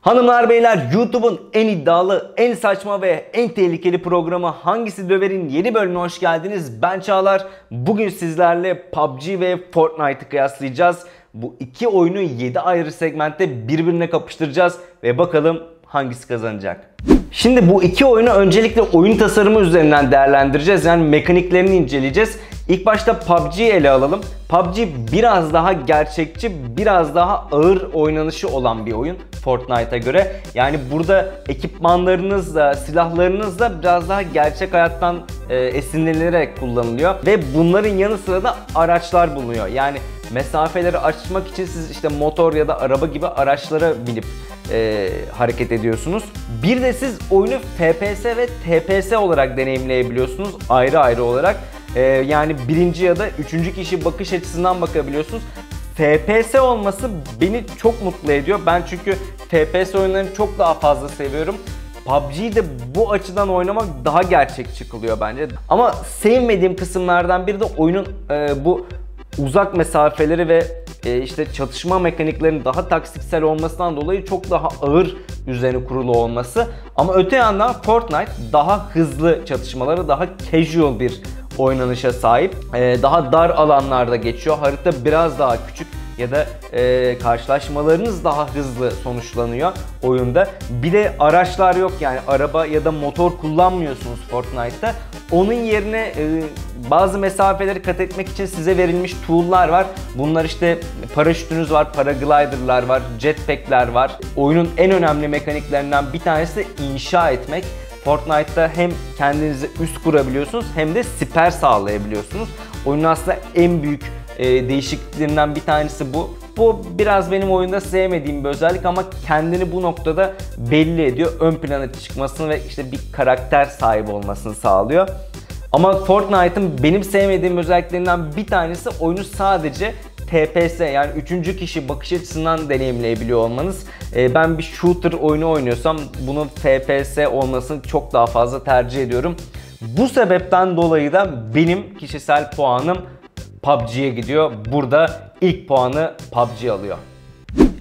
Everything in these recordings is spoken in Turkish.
Hanımlar beyler YouTube'un en iddialı, en saçma ve en tehlikeli programı Hangisi Döver'in yeni bölümüne hoş geldiniz. Ben Çağlar. Bugün sizlerle PUBG ve Fortnite'ı kıyaslayacağız. Bu iki oyunu 7 ayrı segmentte birbirine kapıştıracağız ve bakalım hangisi kazanacak. Şimdi bu iki oyunu öncelikle oyun tasarımı üzerinden değerlendireceğiz. Yani mekaniklerini inceleyeceğiz. İlk başta PUBG'yi ele alalım. PUBG biraz daha gerçekçi, biraz daha ağır oynanışı olan bir oyun Fortnite'a göre. Yani burada ekipmanlarınız da, silahlarınız da biraz daha gerçek hayattan e, esinlenilerek kullanılıyor. Ve bunların yanı sıra da araçlar bulunuyor. Yani mesafeleri açmak için siz işte motor ya da araba gibi araçlara binip e, hareket ediyorsunuz. Bir de siz oyunu FPS ve TPS olarak deneyimleyebiliyorsunuz ayrı ayrı olarak. E, yani birinci ya da üçüncü kişi bakış açısından bakabiliyorsunuz. FPS olması beni çok mutlu ediyor. Ben çünkü FPS oyunlarını çok daha fazla seviyorum. PUBG'yi de bu açıdan oynamak daha gerçekçi kılıyor bence. Ama sevmediğim kısımlardan biri de oyunun e, bu uzak mesafeleri ve e, işte çatışma mekaniklerinin daha taktiksel olmasından dolayı çok daha ağır üzerine kurulu olması. Ama öte yandan Fortnite daha hızlı çatışmaları, daha casual bir oynanışa sahip. E, daha dar alanlarda geçiyor. Harita biraz daha küçük ya da e, karşılaşmalarınız daha hızlı sonuçlanıyor oyunda. Bir de araçlar yok yani araba ya da motor kullanmıyorsunuz Fortnite'ta. Onun yerine e, bazı mesafeleri kat etmek için size verilmiş tool'lar var. Bunlar işte paraşütünüz var, paraglider'lar var, jetpack'ler var. Oyunun en önemli mekaniklerinden bir tanesi inşa etmek. Fortnite'ta hem kendinize üst kurabiliyorsunuz hem de siper sağlayabiliyorsunuz. Oyunun aslında en büyük e, değişikliklerinden bir tanesi bu. Bu biraz benim oyunda sevmediğim bir özellik ama kendini bu noktada belli ediyor. Ön plana çıkmasını ve işte bir karakter sahibi olmasını sağlıyor. Ama Fortnite'ın benim sevmediğim özelliklerinden bir tanesi oyunu sadece TPS yani üçüncü kişi bakış açısından deneyimleyebiliyor olmanız. Ee, ben bir shooter oyunu oynuyorsam bunun FPS olmasını çok daha fazla tercih ediyorum. Bu sebepten dolayı da benim kişisel puanım PUBG'ye gidiyor. Burada ilk puanı PUBG alıyor.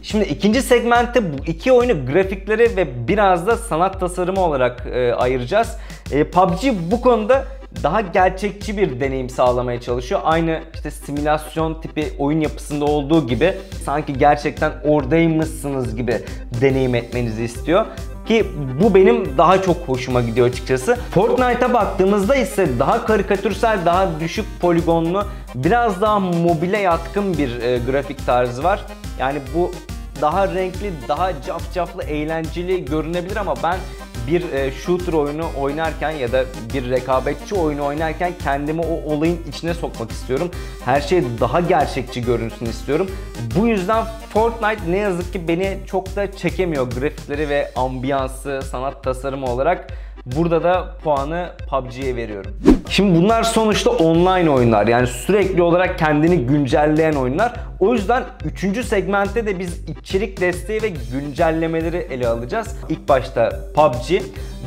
Şimdi ikinci segmentte bu iki oyunu grafikleri ve biraz da sanat tasarımı olarak e, ayıracağız. E, PUBG bu konuda daha gerçekçi bir deneyim sağlamaya çalışıyor. Aynı işte simülasyon tipi oyun yapısında olduğu gibi sanki gerçekten oradaymışsınız gibi deneyim etmenizi istiyor. Ki bu benim daha çok hoşuma gidiyor açıkçası. Fortnite'a baktığımızda ise daha karikatürsel, daha düşük poligonlu, biraz daha mobile yatkın bir e, grafik tarzı var. Yani bu daha renkli, daha cafcaflı, eğlenceli görünebilir ama ben bir e, shooter oyunu oynarken ya da bir rekabetçi oyunu oynarken kendimi o olayın içine sokmak istiyorum. Her şey daha gerçekçi görünsün istiyorum. Bu yüzden Fortnite ne yazık ki beni çok da çekemiyor grafikleri ve ambiyansı, sanat tasarımı olarak. Burada da puanı PUBG'ye veriyorum. Şimdi bunlar sonuçta online oyunlar. Yani sürekli olarak kendini güncelleyen oyunlar. O yüzden 3. segmentte de biz içerik desteği ve güncellemeleri ele alacağız. İlk başta PUBG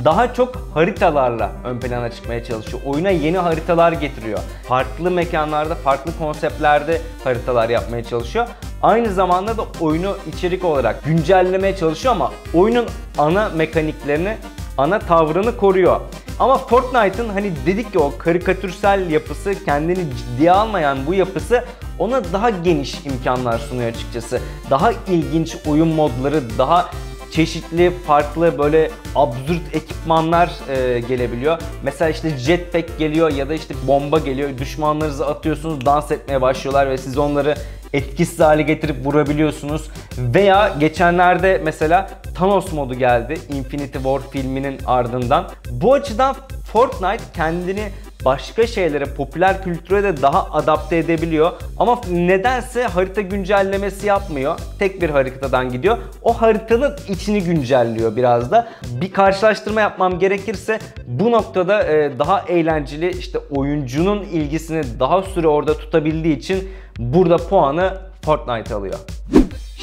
daha çok haritalarla ön plana çıkmaya çalışıyor. Oyuna yeni haritalar getiriyor. Farklı mekanlarda, farklı konseptlerde haritalar yapmaya çalışıyor. Aynı zamanda da oyunu içerik olarak güncellemeye çalışıyor ama oyunun ana mekaniklerini ana tavrını koruyor. Ama Fortnite'ın hani dedik ki o karikatürsel yapısı, kendini ciddiye almayan bu yapısı ona daha geniş imkanlar sunuyor açıkçası. Daha ilginç oyun modları, daha çeşitli farklı böyle absürt ekipmanlar e, gelebiliyor. Mesela işte jetpack geliyor ya da işte bomba geliyor. Düşmanlarınızı atıyorsunuz, dans etmeye başlıyorlar ve siz onları etkisiz hale getirip vurabiliyorsunuz. Veya geçenlerde mesela Thanos modu geldi Infinity War filminin ardından. Bu açıdan Fortnite kendini başka şeylere, popüler kültüre de daha adapte edebiliyor. Ama nedense harita güncellemesi yapmıyor. Tek bir haritadan gidiyor. O haritanın içini güncelliyor biraz da. Bir karşılaştırma yapmam gerekirse bu noktada e, daha eğlenceli işte oyuncunun ilgisini daha süre orada tutabildiği için burada puanı Fortnite alıyor.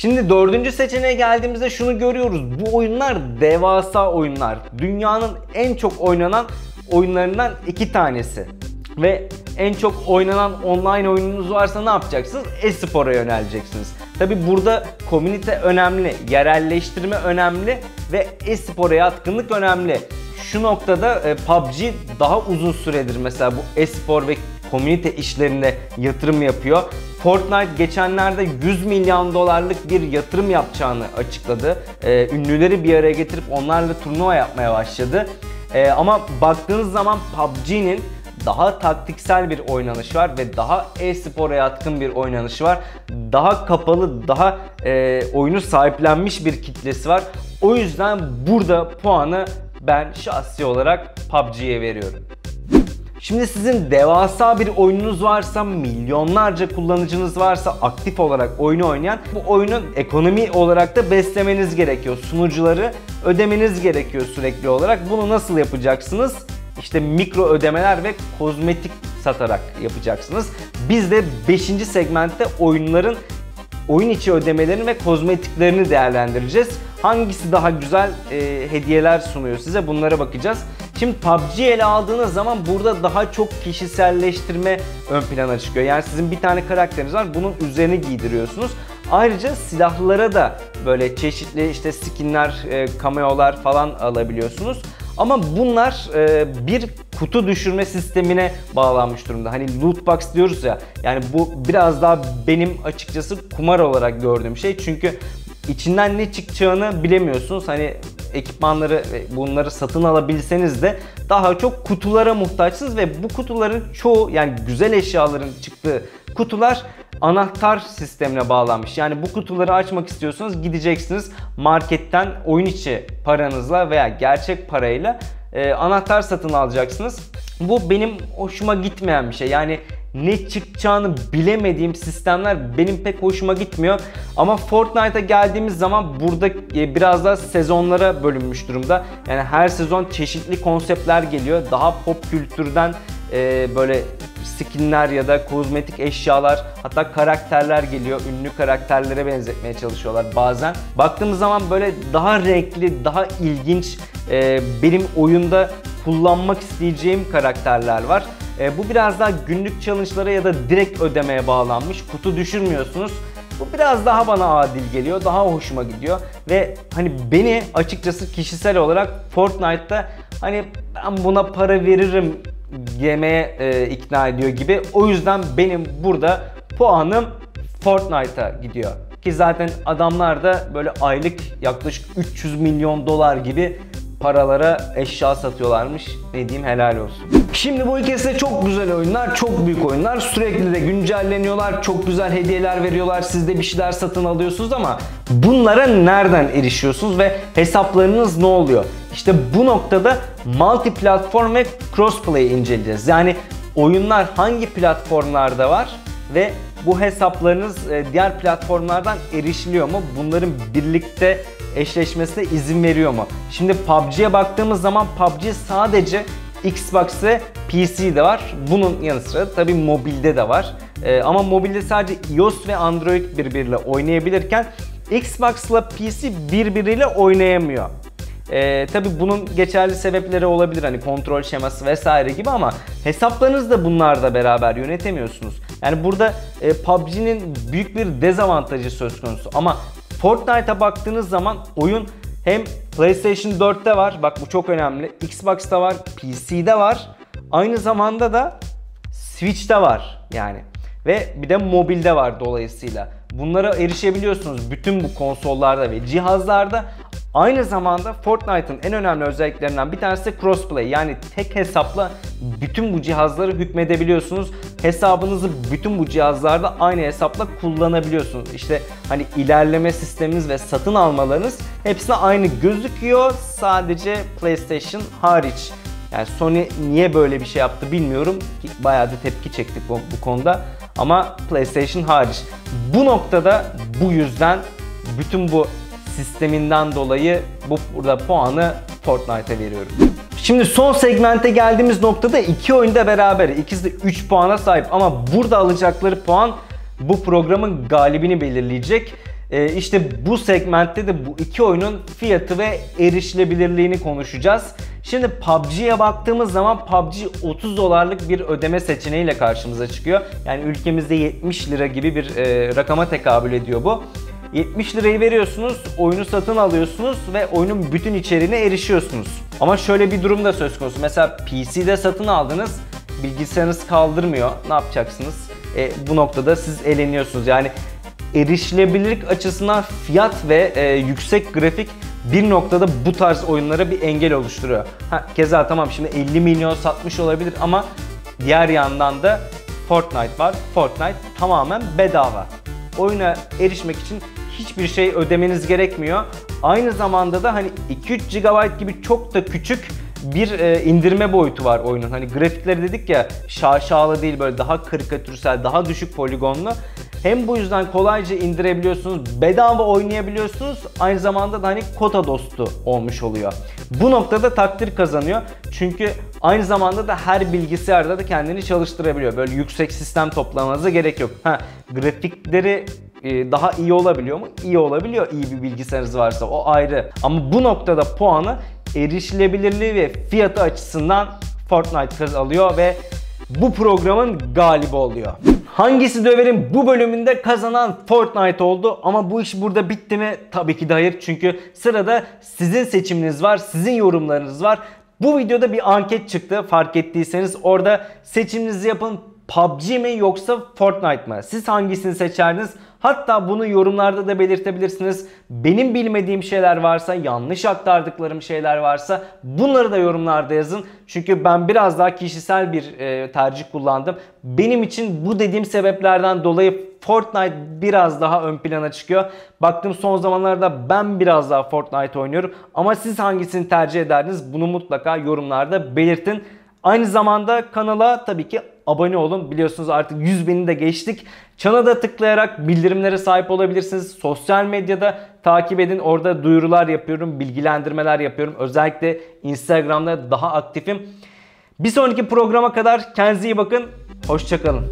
Şimdi dördüncü seçeneğe geldiğimizde şunu görüyoruz. Bu oyunlar devasa oyunlar. Dünyanın en çok oynanan oyunlarından iki tanesi. Ve en çok oynanan online oyununuz varsa ne yapacaksınız? E-spora yöneleceksiniz. Tabi burada komünite önemli, yerelleştirme önemli ve e-spora yatkınlık önemli. Şu noktada e, PUBG daha uzun süredir mesela bu e-spor ve komünite işlerinde yatırım yapıyor. Fortnite geçenlerde 100 milyon dolarlık bir yatırım yapacağını açıkladı. Ee, ünlüleri bir araya getirip onlarla turnuva yapmaya başladı. Ee, ama baktığınız zaman PUBG'nin daha taktiksel bir oynanış var ve daha e-spora yatkın bir oynanışı var. Daha kapalı, daha e, oyunu sahiplenmiş bir kitlesi var. O yüzden burada puanı ben şahsi olarak PUBG'ye veriyorum. Şimdi sizin devasa bir oyununuz varsa, milyonlarca kullanıcınız varsa aktif olarak oyunu oynayan bu oyunun ekonomi olarak da beslemeniz gerekiyor. Sunucuları ödemeniz gerekiyor sürekli olarak. Bunu nasıl yapacaksınız? İşte mikro ödemeler ve kozmetik satarak yapacaksınız. Biz de 5. segmentte oyunların oyun içi ödemelerini ve kozmetiklerini değerlendireceğiz. Hangisi daha güzel e, hediyeler sunuyor size bunlara bakacağız. Şimdi PUBG ele aldığınız zaman burada daha çok kişiselleştirme ön plana çıkıyor. Yani sizin bir tane karakteriniz var bunun üzerine giydiriyorsunuz. Ayrıca silahlara da böyle çeşitli işte skinler, e, cameo'lar falan alabiliyorsunuz. Ama bunlar e, bir kutu düşürme sistemine bağlanmış durumda. Hani loot box diyoruz ya. Yani bu biraz daha benim açıkçası kumar olarak gördüğüm şey. Çünkü içinden ne çıkacağını bilemiyorsunuz. Hani ekipmanları bunları satın alabilseniz de daha çok kutulara muhtaçsınız ve bu kutuların çoğu yani güzel eşyaların çıktığı kutular anahtar sistemine bağlanmış. Yani bu kutuları açmak istiyorsanız gideceksiniz marketten oyun içi paranızla veya gerçek parayla e, anahtar satın alacaksınız. Bu benim hoşuma gitmeyen bir şey. Yani ne çıkacağını bilemediğim sistemler benim pek hoşuma gitmiyor. Ama Fortnite'a geldiğimiz zaman burada e, biraz da sezonlara bölünmüş durumda. Yani her sezon çeşitli konseptler geliyor. Daha pop kültürden e, böyle skinler ya da kozmetik eşyalar hatta karakterler geliyor. Ünlü karakterlere benzetmeye çalışıyorlar bazen. Baktığımız zaman böyle daha renkli, daha ilginç e, benim oyunda kullanmak isteyeceğim karakterler var. E, bu biraz daha günlük challenge'lara ya da direkt ödemeye bağlanmış. Kutu düşürmüyorsunuz. Bu biraz daha bana adil geliyor, daha hoşuma gidiyor ve hani beni açıkçası kişisel olarak Fortnite'ta hani ben buna para veririm yemeye e, ikna ediyor gibi. O yüzden benim burada puanım Fortnite'a gidiyor. Ki zaten adamlar da böyle aylık yaklaşık 300 milyon dolar gibi paralara eşya satıyorlarmış. Ne diyeyim helal olsun. Şimdi bu ikisi de çok güzel oyunlar, çok büyük oyunlar. Sürekli de güncelleniyorlar, çok güzel hediyeler veriyorlar. Siz de bir şeyler satın alıyorsunuz ama bunlara nereden erişiyorsunuz ve hesaplarınız ne oluyor? İşte bu noktada multi platform ve crossplay inceleyeceğiz. Yani oyunlar hangi platformlarda var ve bu hesaplarınız e, diğer platformlardan erişiliyor mu? Bunların birlikte eşleşmesine izin veriyor mu? Şimdi PUBG'ye baktığımız zaman PUBG sadece Xbox ve PC'de var. Bunun yanı sıra tabi mobilde de var. Ee, ama mobilde sadece iOS ve Android birbiriyle oynayabilirken Xbox ile PC birbiriyle oynayamıyor. Ee, tabii bunun geçerli sebepleri olabilir hani kontrol şeması vesaire gibi ama hesaplarınızı da bunlarda beraber yönetemiyorsunuz. Yani burada e, PUBG'nin büyük bir dezavantajı söz konusu ama Fortnite'a baktığınız zaman oyun hem PlayStation 4'te var. Bak bu çok önemli. Xbox'ta var, PC'de var. Aynı zamanda da Switch'te var yani. Ve bir de mobilde var dolayısıyla. Bunlara erişebiliyorsunuz bütün bu konsollarda ve cihazlarda. Aynı zamanda Fortnite'ın en önemli özelliklerinden bir tanesi crossplay. Yani tek hesapla bütün bu cihazları hükmedebiliyorsunuz. Hesabınızı bütün bu cihazlarda aynı hesapla kullanabiliyorsunuz. İşte hani ilerleme sisteminiz ve satın almalarınız hepsine aynı gözüküyor. Sadece PlayStation hariç. Yani Sony niye böyle bir şey yaptı bilmiyorum. Bayağı da tepki çektik bu, bu konuda. Ama PlayStation hariç. Bu noktada bu yüzden bütün bu sisteminden dolayı bu burada puanı Fortnite'a veriyorum. Şimdi son segmente geldiğimiz noktada iki oyunda beraber. İkisi de 3 puana sahip ama burada alacakları puan bu programın galibini belirleyecek. Ee, işte bu segmentte de bu iki oyunun fiyatı ve erişilebilirliğini konuşacağız. Şimdi PUBG'ye baktığımız zaman PUBG 30 dolarlık bir ödeme seçeneğiyle karşımıza çıkıyor. Yani ülkemizde 70 lira gibi bir e, rakama tekabül ediyor bu. 70 lirayı veriyorsunuz, oyunu satın alıyorsunuz ve oyunun bütün içeriğine erişiyorsunuz. Ama şöyle bir durum da söz konusu. Mesela PC'de satın aldınız, bilgisayarınız kaldırmıyor. Ne yapacaksınız? E, bu noktada siz eleniyorsunuz. Yani erişilebilirlik açısından fiyat ve e, yüksek grafik bir noktada bu tarz oyunlara bir engel oluşturuyor. Ha, keza tamam şimdi 50 milyon satmış olabilir ama diğer yandan da Fortnite var. Fortnite tamamen bedava. Oyuna erişmek için hiçbir şey ödemeniz gerekmiyor. Aynı zamanda da hani 2-3 GB gibi çok da küçük bir e, indirme boyutu var oyunun. Hani grafikleri dedik ya şaşalı değil böyle daha karikatürsel, daha düşük poligonlu. Hem bu yüzden kolayca indirebiliyorsunuz, bedava oynayabiliyorsunuz. Aynı zamanda da hani kota dostu olmuş oluyor. Bu noktada takdir kazanıyor. Çünkü aynı zamanda da her bilgisayarda da kendini çalıştırabiliyor. Böyle yüksek sistem toplamanıza gerek yok. Ha, grafikleri daha iyi olabiliyor mu? İyi olabiliyor iyi bir bilgisayarınız varsa o ayrı. Ama bu noktada puanı erişilebilirliği ve fiyatı açısından Fortnite kaz alıyor ve bu programın galibi oluyor. Hangisi döverin bu bölümünde kazanan Fortnite oldu ama bu iş burada bitti mi? Tabii ki de hayır çünkü sırada sizin seçiminiz var, sizin yorumlarınız var. Bu videoda bir anket çıktı fark ettiyseniz orada seçiminizi yapın PUBG mi yoksa Fortnite mı? Siz hangisini seçerdiniz? Hatta bunu yorumlarda da belirtebilirsiniz. Benim bilmediğim şeyler varsa, yanlış aktardıklarım şeyler varsa bunları da yorumlarda yazın. Çünkü ben biraz daha kişisel bir e, tercih kullandım. Benim için bu dediğim sebeplerden dolayı Fortnite biraz daha ön plana çıkıyor. Baktım son zamanlarda ben biraz daha Fortnite oynuyorum. Ama siz hangisini tercih ederdiniz? Bunu mutlaka yorumlarda belirtin. Aynı zamanda kanala tabii ki abone olun. Biliyorsunuz artık 100 bini de geçtik. Çana da tıklayarak bildirimlere sahip olabilirsiniz. Sosyal medyada takip edin. Orada duyurular yapıyorum, bilgilendirmeler yapıyorum. Özellikle Instagram'da daha aktifim. Bir sonraki programa kadar kendinize iyi bakın. Hoşçakalın.